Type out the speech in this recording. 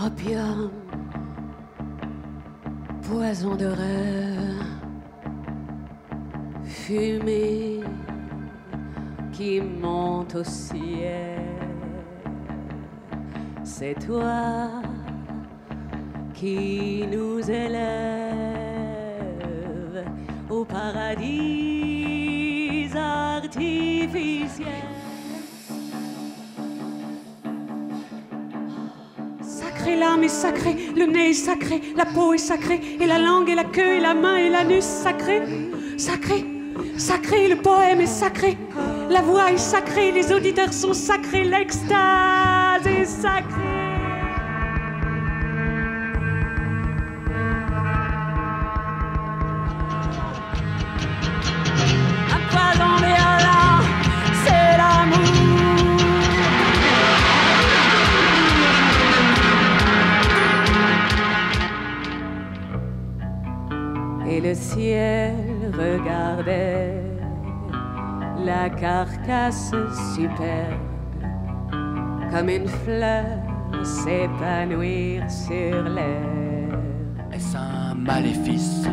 Opium, poison de rêve, fumée qui monte au ciel. C'est toi qui nous élève au paradis artificiel. L'âme est sacrée, le nez est sacré, la peau est sacrée, et la langue et la queue et la main et l'anus sacré. Sacré, sacré, le poème est sacré, la voix est sacrée, les auditeurs sont sacrés, l'extase est sacrée. Et le ciel regardait la carcasse superbe comme une fleur s'épanouir sur l'air. Est-ce un maléfice?